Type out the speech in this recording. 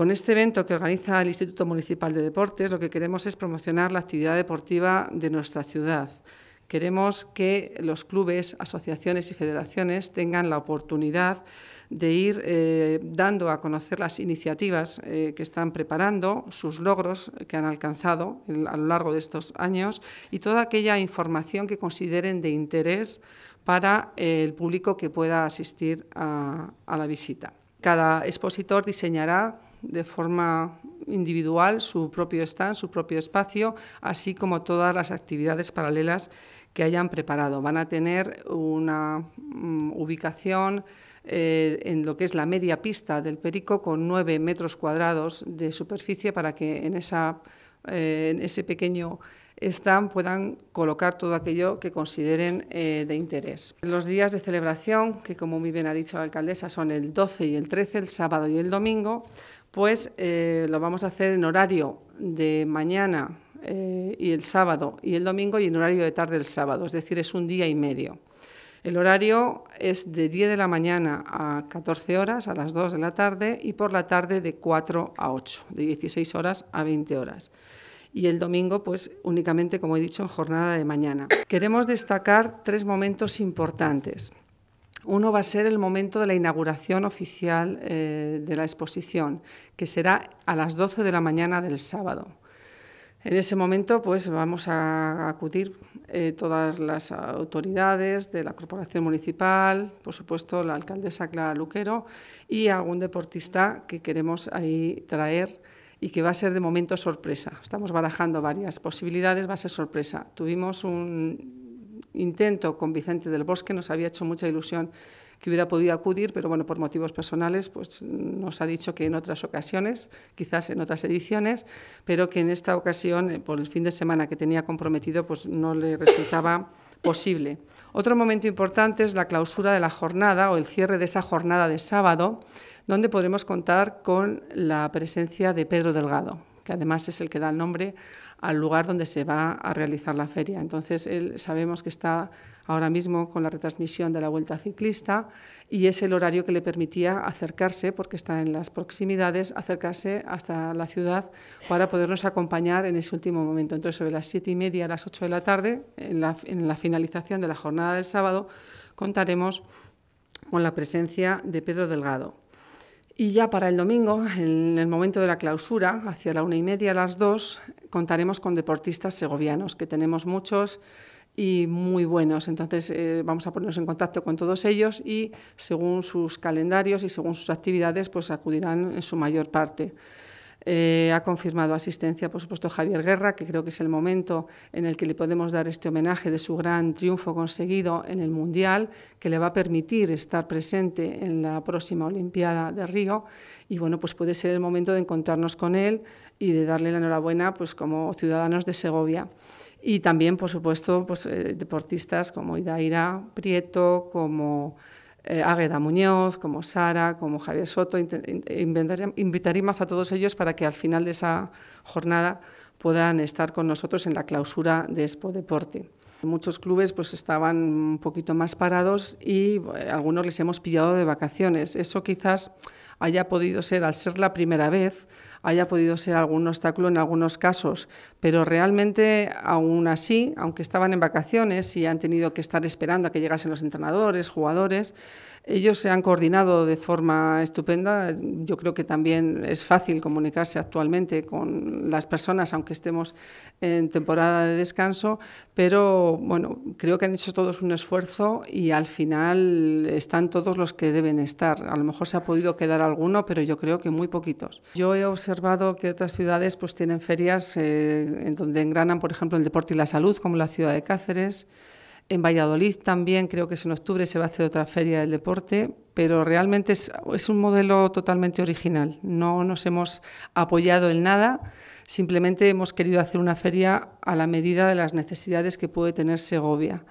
Con este evento que organiza el Instituto Municipal de Deportes, lo que queremos es promocionar la actividad deportiva de nuestra ciudad. Queremos que los clubes, asociaciones y federaciones tengan la oportunidad de ir eh, dando a conocer las iniciativas eh, que están preparando, sus logros que han alcanzado a lo largo de estos años y toda aquella información que consideren de interés para el público que pueda asistir a la visita. Cada expositor diseñará de forma individual su propio stand, su propio espacio, así como todas las actividades paralelas que hayan preparado. Van a tener una mm, ubicación eh, en lo que es la media pista del Perico con nueve metros cuadrados de superficie para que en, esa, eh, en ese pequeño stand puedan colocar todo aquello que consideren eh, de interés. Los días de celebración, que como muy bien ha dicho la alcaldesa, son el 12 y el 13, el sábado y el domingo, pues eh, lo vamos a hacer en horario de mañana eh, y el sábado y el domingo y en horario de tarde el sábado, es decir, es un día y medio. El horario es de 10 de la mañana a 14 horas, a las 2 de la tarde, y por la tarde de 4 a 8, de 16 horas a 20 horas. Y el domingo, pues únicamente, como he dicho, en jornada de mañana. Queremos destacar tres momentos importantes. Uno va a ser el momento de la inauguración oficial eh, de la exposición, que será a las 12 de la mañana del sábado. En ese momento pues, vamos a acudir eh, todas las autoridades de la Corporación Municipal, por supuesto la alcaldesa Clara Luquero y algún deportista que queremos ahí traer y que va a ser de momento sorpresa. Estamos barajando varias posibilidades, va a ser sorpresa. Tuvimos un intento con Vicente del Bosque, nos había hecho mucha ilusión que hubiera podido acudir, pero bueno, por motivos personales, pues nos ha dicho que en otras ocasiones, quizás en otras ediciones, pero que en esta ocasión, eh, por el fin de semana que tenía comprometido, pues no le resultaba posible. Otro momento importante es la clausura de la jornada o el cierre de esa jornada de sábado, donde podremos contar con la presencia de Pedro Delgado, que además es el que da el nombre al lugar donde se va a realizar la feria. Entonces, él sabemos que está ahora mismo con la retransmisión de la Vuelta Ciclista y es el horario que le permitía acercarse, porque está en las proximidades, acercarse hasta la ciudad para podernos acompañar en ese último momento. Entonces, sobre las siete y media a las ocho de la tarde, en la, en la finalización de la jornada del sábado, contaremos con la presencia de Pedro Delgado. Y ya para el domingo, en el momento de la clausura, hacia la una y media, a las dos, contaremos con deportistas segovianos, que tenemos muchos y muy buenos. Entonces eh, vamos a ponernos en contacto con todos ellos y según sus calendarios y según sus actividades, pues acudirán en su mayor parte. Eh, ha confirmado asistencia, por supuesto, Javier Guerra, que creo que es el momento en el que le podemos dar este homenaje de su gran triunfo conseguido en el Mundial, que le va a permitir estar presente en la próxima Olimpiada de Río. Y bueno, pues puede ser el momento de encontrarnos con él y de darle la enhorabuena pues, como ciudadanos de Segovia. Y también, por supuesto, pues, eh, deportistas como Idaira Prieto, como eh, Águeda Muñoz, como Sara, como Javier Soto. Invitaríamos a todos ellos para que al final de esa jornada puedan estar con nosotros en la clausura de Expo Deporte. Muchos clubes pues estaban un poquito más parados y eh, algunos les hemos pillado de vacaciones. Eso quizás haya podido ser, al ser la primera vez, haya podido ser algún obstáculo en algunos casos, pero realmente aún así, aunque estaban en vacaciones y han tenido que estar esperando a que llegasen los entrenadores, jugadores, ellos se han coordinado de forma estupenda. Yo creo que también es fácil comunicarse actualmente con las personas, aunque estemos en temporada de descanso, pero bueno, creo que han hecho todos un esfuerzo y al final están todos los que deben estar. A lo mejor se ha podido quedar alguno, pero yo creo que muy poquitos. Yo he observado que otras ciudades pues tienen ferias eh, en donde engranan, por ejemplo, el deporte y la salud, como la ciudad de Cáceres. En Valladolid también creo que en octubre se va a hacer otra feria del deporte, pero realmente es, es, un modelo totalmente original. No nos hemos apoyado en nada, simplemente hemos querido hacer una feria a la medida de las necesidades que puede tener Segovia.